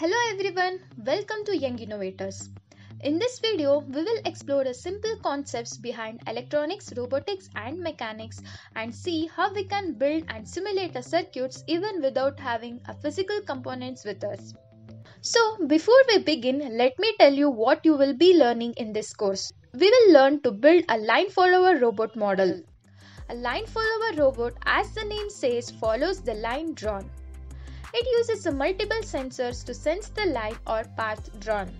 Hello everyone, welcome to Young Innovators. In this video, we will explore the simple concepts behind electronics, robotics and mechanics and see how we can build and simulate the circuits even without having a physical components with us. So, before we begin, let me tell you what you will be learning in this course. We will learn to build a line follower robot model. A line follower robot, as the name says, follows the line drawn. It uses multiple sensors to sense the line or path drawn.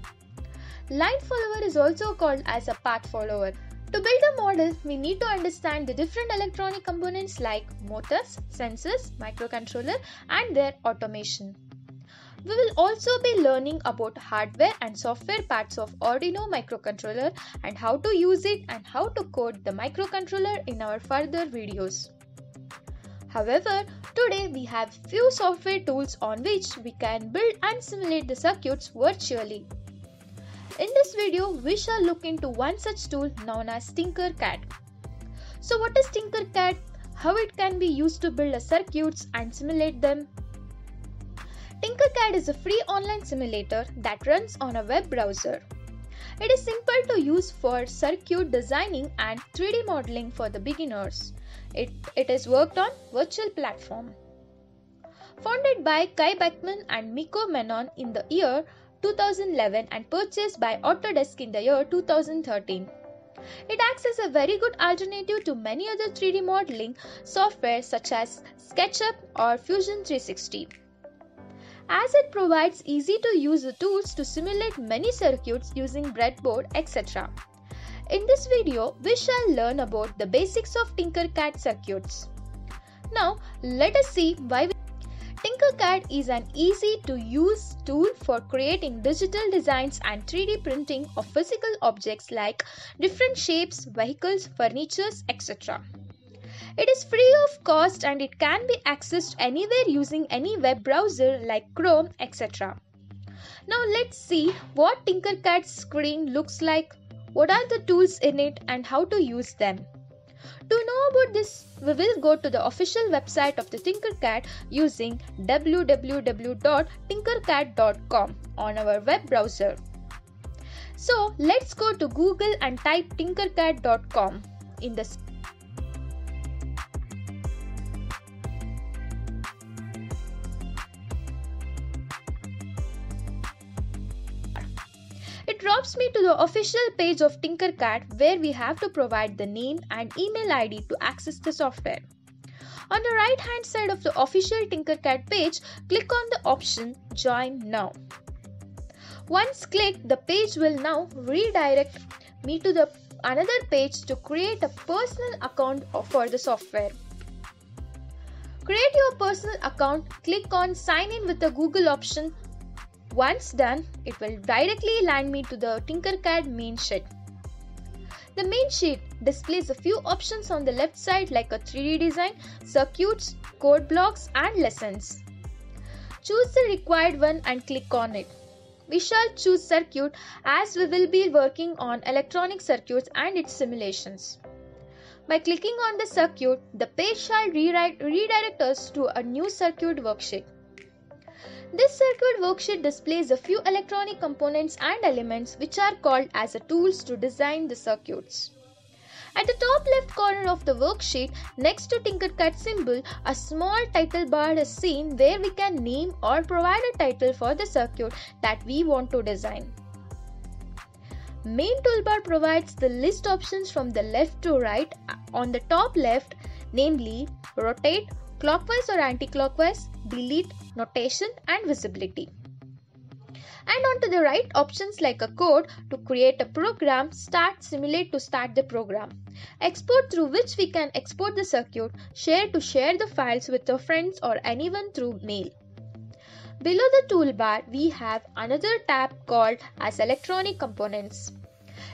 Line follower is also called as a path follower. To build a model, we need to understand the different electronic components like motors, sensors, microcontroller and their automation. We will also be learning about hardware and software parts of Arduino microcontroller and how to use it and how to code the microcontroller in our further videos. However, today we have few software tools on which we can build and simulate the circuits virtually. In this video, we shall look into one such tool known as Tinkercad. So what is Tinkercad? How it can be used to build circuits and simulate them? Tinkercad is a free online simulator that runs on a web browser. It is simple to use for circuit designing and 3D modeling for the beginners. It, it is worked on virtual platform. Founded by Kai Backman and Mikko Menon in the year 2011 and purchased by Autodesk in the year 2013. It acts as a very good alternative to many other 3D modeling software such as SketchUp or Fusion 360 as it provides easy to use tools to simulate many circuits using breadboard etc. In this video, we shall learn about the basics of Tinkercad circuits. Now, let us see why we Tinkercad is an easy to use tool for creating digital designs and 3D printing of physical objects like different shapes, vehicles, furnitures, etc. It is free of cost and it can be accessed anywhere using any web browser like Chrome, etc. Now let's see what Tinkercad screen looks like, what are the tools in it and how to use them. To know about this, we will go to the official website of the Tinkercad using www.tinkercad.com on our web browser. So let's go to Google and type tinkercad.com in the It drops me to the official page of Tinkercad where we have to provide the name and email ID to access the software. On the right hand side of the official Tinkercad page, click on the option Join Now. Once clicked, the page will now redirect me to the another page to create a personal account for the software. Create your personal account, click on Sign in with the Google option once done, it will directly land me to the Tinkercad main sheet. The main sheet displays a few options on the left side like a 3D design, circuits, code blocks and lessons. Choose the required one and click on it. We shall choose circuit as we will be working on electronic circuits and its simulations. By clicking on the circuit, the page shall redirect us to a new circuit worksheet. This circuit worksheet displays a few electronic components and elements which are called as tools to design the circuits. At the top left corner of the worksheet, next to Tinkercad symbol, a small title bar is seen where we can name or provide a title for the circuit that we want to design. Main toolbar provides the list options from the left to right on the top left, namely rotate, clockwise or anti-clockwise, delete, notation and visibility. And on to the right options like a code to create a program, start, simulate to start the program, export through which we can export the circuit, share to share the files with your friends or anyone through mail. Below the toolbar, we have another tab called as electronic components.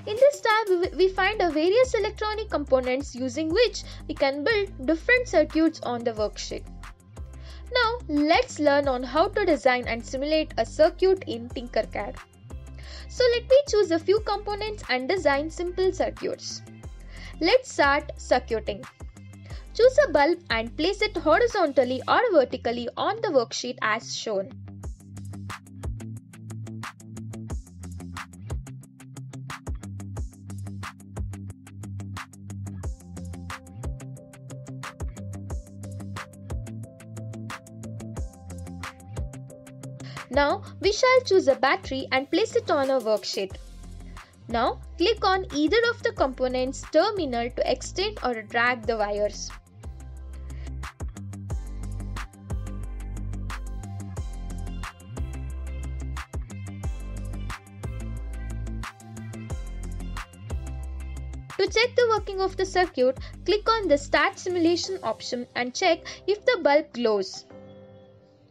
In this tab, we find a various electronic components using which we can build different circuits on the worksheet. Now, let's learn on how to design and simulate a circuit in Tinkercad. So let me choose a few components and design simple circuits. Let's start circuiting. Choose a bulb and place it horizontally or vertically on the worksheet as shown. Now we shall choose a battery and place it on our worksheet. Now click on either of the components terminal to extend or drag the wires. To check the working of the circuit, click on the Start Simulation option and check if the bulb glows.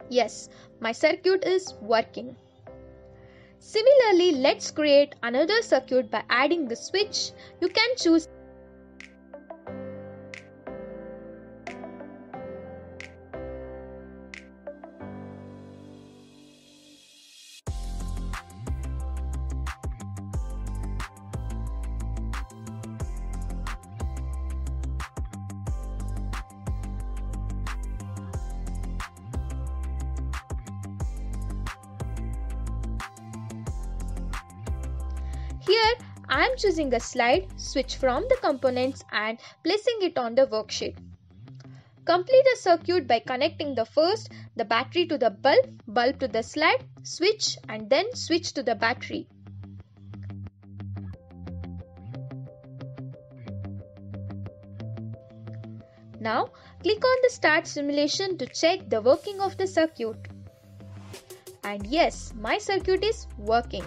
Yes, my circuit is working. Similarly, let's create another circuit by adding the switch. You can choose Here I am choosing a slide switch from the components and placing it on the worksheet. Complete the circuit by connecting the first the battery to the bulb, bulb to the slide, switch and then switch to the battery. Now click on the start simulation to check the working of the circuit. And yes, my circuit is working.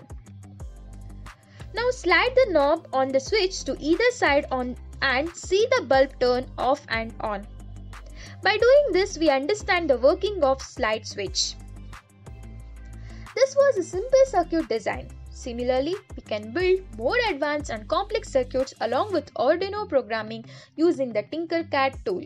Now slide the knob on the switch to either side on and see the bulb turn off and on. By doing this, we understand the working of slide switch. This was a simple circuit design. Similarly, we can build more advanced and complex circuits along with Arduino programming using the Tinkercad tool.